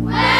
Well